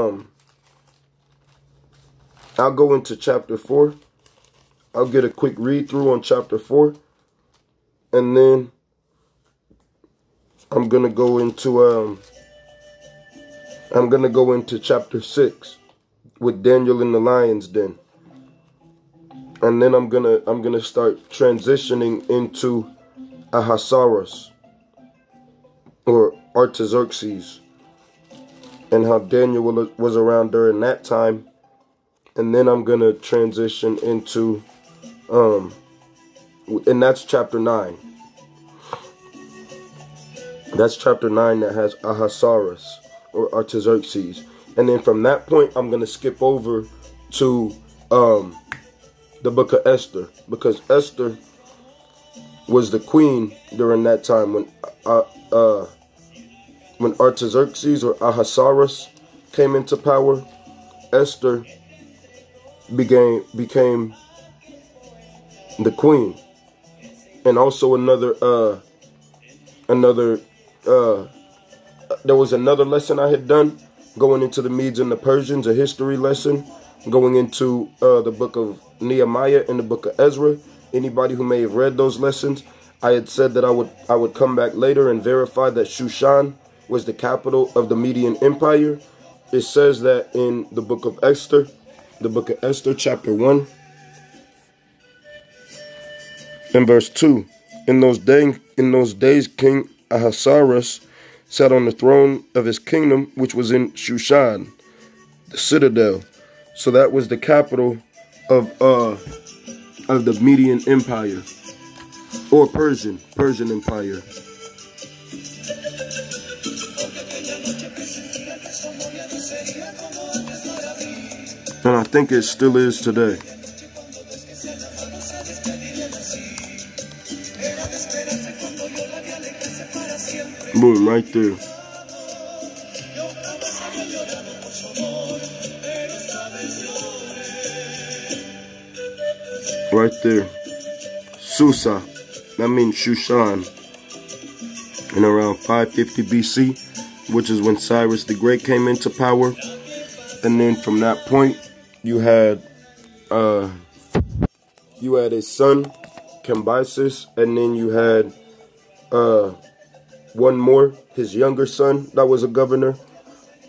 Um, I'll go into chapter 4. I'll get a quick read through on chapter 4. And then I'm going to go into um I'm going to go into chapter 6 with Daniel in the lion's den. And then I'm going to I'm going to start transitioning into Ahasuerus or Artaxerxes and how Daniel was around during that time. And then I'm going to transition into um and that's chapter 9. That's chapter 9 that has Ahasuerus or Artaxerxes. And then from that point, I'm going to skip over to um, the book of Esther. Because Esther was the queen during that time when uh, uh, when Artaxerxes or Ahasuerus came into power. Esther became became the queen, and also another uh, another uh, there was another lesson I had done going into the Medes and the Persians, a history lesson, going into uh, the book of Nehemiah and the book of Ezra. Anybody who may have read those lessons, I had said that I would I would come back later and verify that Shushan was the capital of the Median Empire. It says that in the book of Esther, the book of Esther, chapter 1, in verse 2. In those day, in those days, King Ahasuerus sat on the throne of his kingdom, which was in Shushan, the citadel. So that was the capital of uh of the Median Empire or Persian Persian Empire. Think it still is today. Boom, right there. Right there. Susa, that means Shushan. In around 550 BC, which is when Cyrus the Great came into power. And then from that point, you had uh you had his son, Cambyses, and then you had uh one more, his younger son, that was a governor.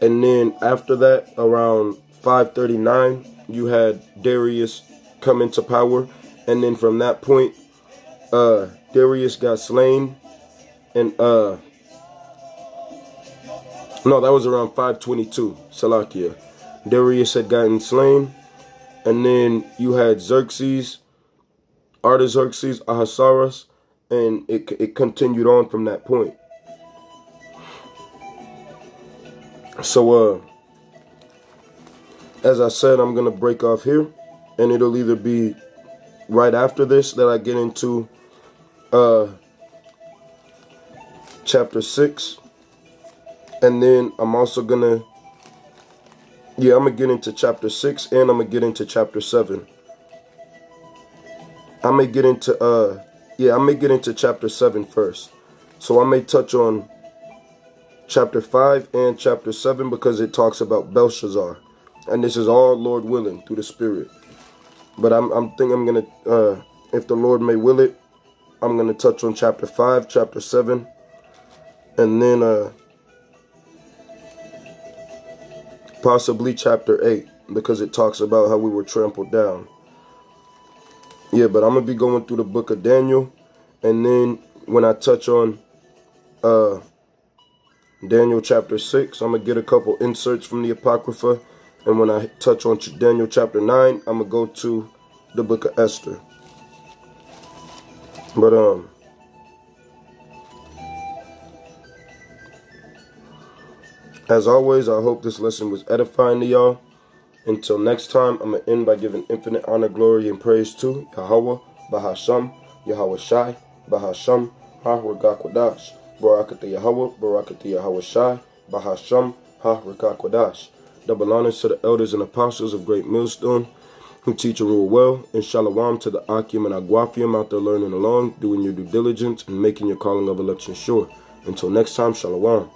And then after that, around 539, you had Darius come into power. And then from that point, uh, Darius got slain. And, uh, no, that was around 522, Salakia. Darius had gotten slain. And then you had Xerxes, Artaxerxes, Ahasuerus, and it, it continued on from that point. So, uh, as I said, I'm going to break off here. And it'll either be right after this that I get into uh, chapter 6. And then I'm also going to, yeah, I'm going to get into chapter 6 and I'm going to get into chapter 7. I may get into, uh, yeah, I may get into chapter 7 first. So I may touch on chapter 5 and chapter 7 because it talks about Belshazzar. And this is all Lord willing through the Spirit. But I'm, I'm thinking I'm going to, uh, if the Lord may will it, I'm going to touch on chapter 5, chapter 7, and then uh, possibly chapter 8 because it talks about how we were trampled down. Yeah, but I'm going to be going through the book of Daniel. And then when I touch on uh, Daniel chapter 6. I'm going to get a couple inserts from the Apocrypha. And when I touch on Daniel chapter 9, I'm going to go to the book of Esther. But, um, as always, I hope this lesson was edifying to y'all. Until next time, I'm going to end by giving infinite honor, glory, and praise to Yahweh, Bahasham, Yahweh Shai, Bahasham, Hahwagakwadash. Barakatha Yahweh, Barakatha Yahweh Shai, Bahasham, Ha Rakakwadash. Double honors to the elders and apostles of Great Millstone who teach and rule well, and shalom to the Akim and Aguafium out there learning along, doing your due diligence, and making your calling of election sure. Until next time, shalom.